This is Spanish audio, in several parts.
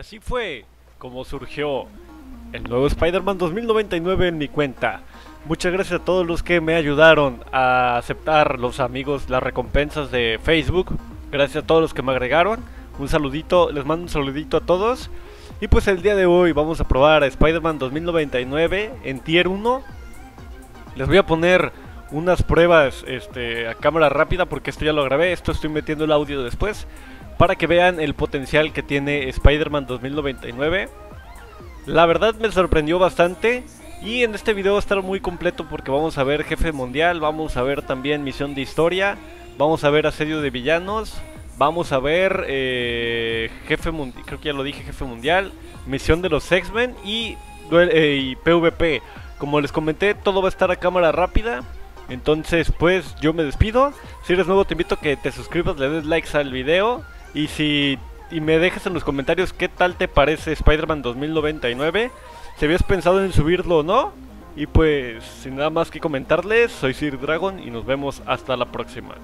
así fue como surgió el nuevo Spider-Man 2099 en mi cuenta. Muchas gracias a todos los que me ayudaron a aceptar los amigos, las recompensas de Facebook. Gracias a todos los que me agregaron. Un saludito, les mando un saludito a todos. Y pues el día de hoy vamos a probar a Spider-Man 2099 en Tier 1. Les voy a poner unas pruebas este, a cámara rápida porque esto ya lo grabé, esto estoy metiendo el audio después para que vean el potencial que tiene Spider-Man 2099. La verdad me sorprendió bastante y en este video va a estar muy completo porque vamos a ver jefe mundial, vamos a ver también misión de historia, vamos a ver asedio de villanos, vamos a ver eh, jefe mundial, creo que ya lo dije, jefe mundial, misión de los X-Men y, eh, y PvP. Como les comenté, todo va a estar a cámara rápida. Entonces, pues yo me despido. Si eres nuevo, te invito a que te suscribas, le des likes al video. Y si y me dejes en los comentarios qué tal te parece Spider-Man 2099. Si habías pensado en subirlo o no. Y pues, sin nada más que comentarles, soy Sir Dragon y nos vemos hasta la próxima.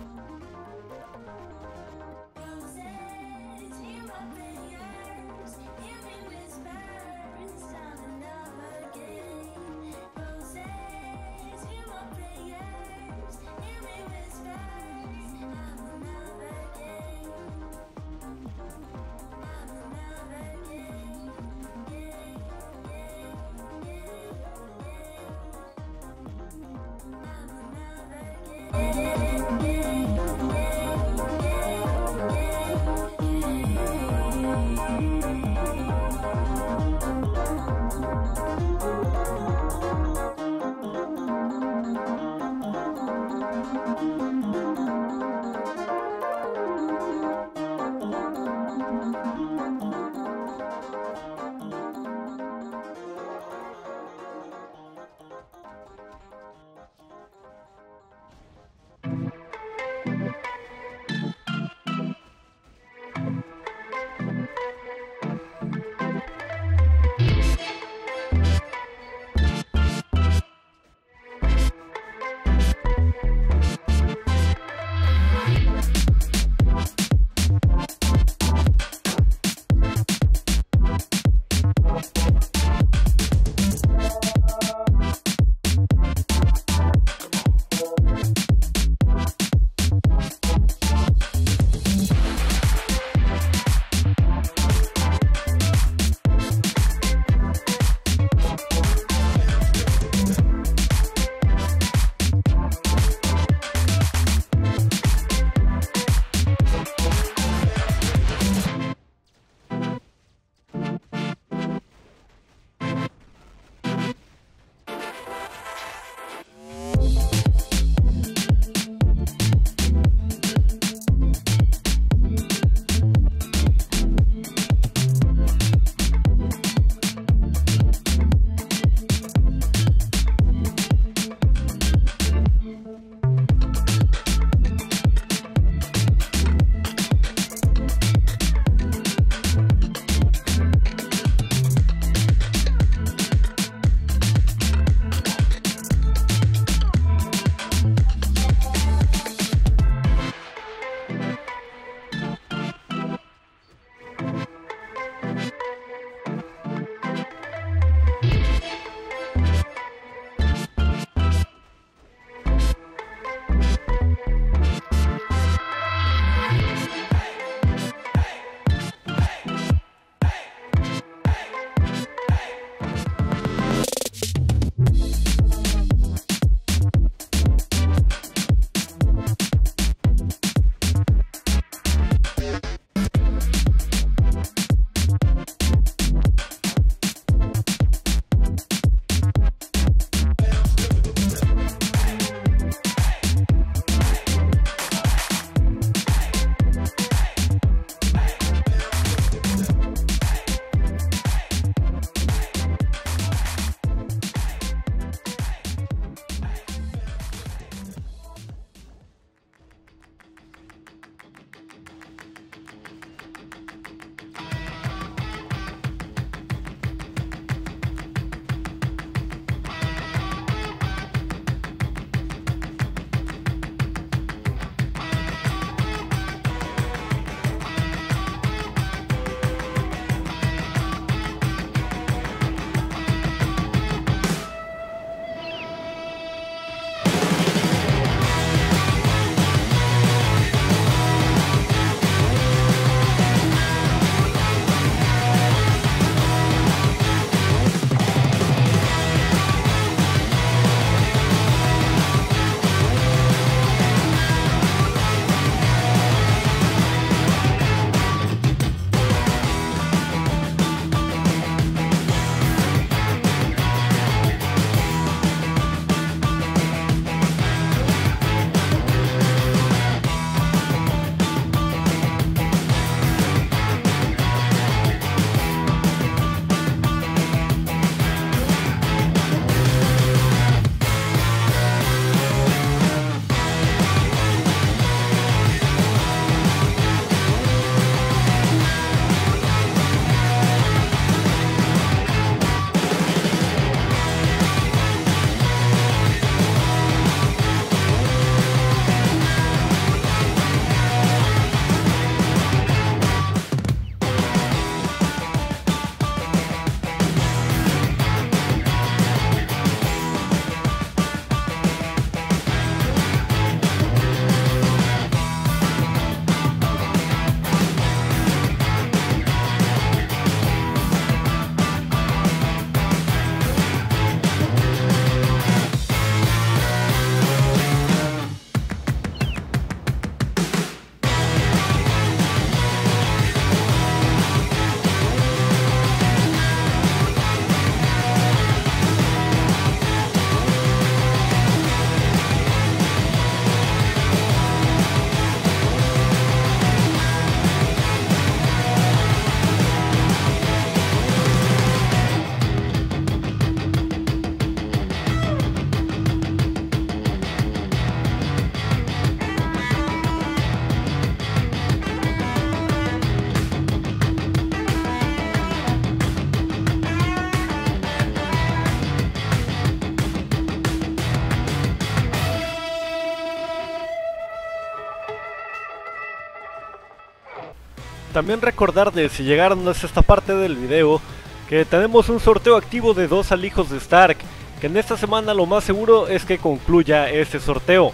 También recordarles si llegaron hasta esta parte del video que tenemos un sorteo activo de dos alijos de Stark, que en esta semana lo más seguro es que concluya este sorteo.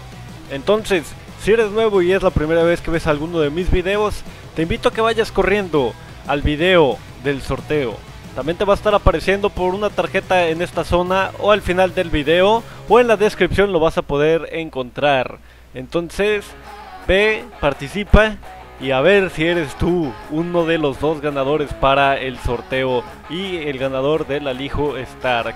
Entonces, si eres nuevo y es la primera vez que ves alguno de mis videos, te invito a que vayas corriendo al video del sorteo. También te va a estar apareciendo por una tarjeta en esta zona o al final del video o en la descripción lo vas a poder encontrar. Entonces, ve, participa y a ver si eres tú uno de los dos ganadores para el sorteo y el ganador del alijo Stark.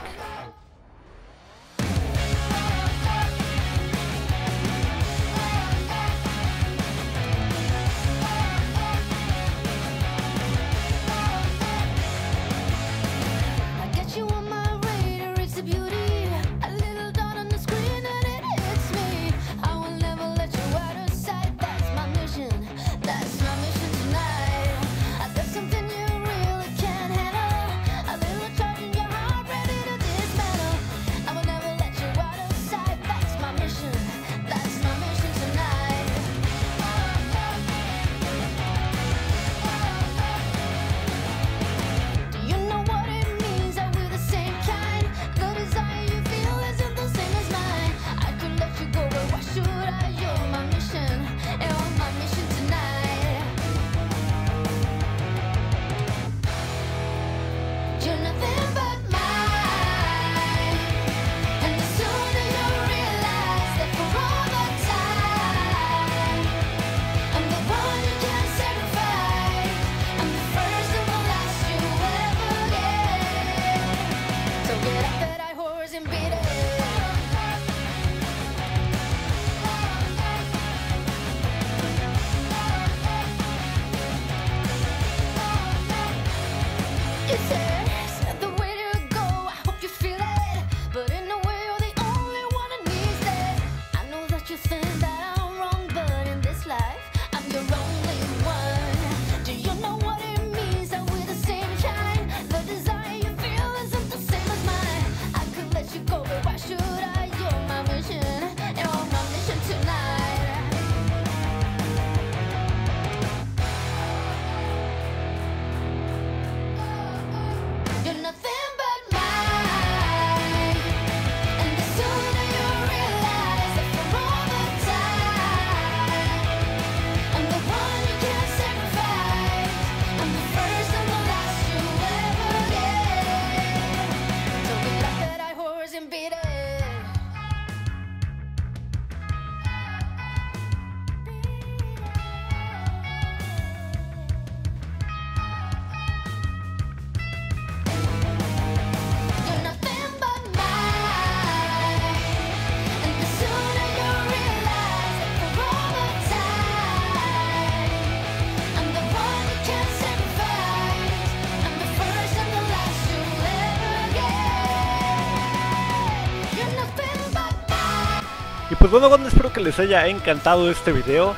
Pues bueno, bueno, espero que les haya encantado este video.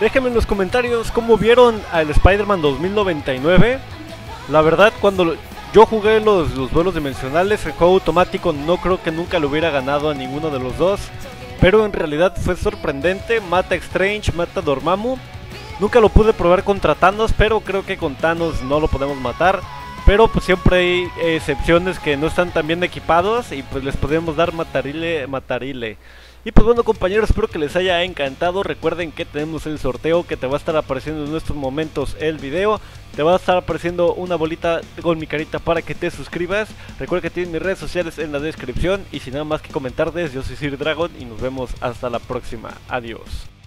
Déjenme en los comentarios cómo vieron al Spider-Man 2099. La verdad, cuando yo jugué los, los duelos dimensionales, el juego automático no creo que nunca lo hubiera ganado a ninguno de los dos. Pero en realidad fue sorprendente. Mata Strange, mata Dormammu. Nunca lo pude probar contra Thanos, pero creo que con Thanos no lo podemos matar. Pero pues siempre hay excepciones que no están tan bien equipados y pues les podemos dar matarile, matarile. Y pues bueno compañeros, espero que les haya encantado. Recuerden que tenemos el sorteo que te va a estar apareciendo en estos momentos el video. Te va a estar apareciendo una bolita con mi carita para que te suscribas. Recuerda que tienes mis redes sociales en la descripción. Y sin nada más que comentarles, yo soy Sir Dragon y nos vemos hasta la próxima. Adiós.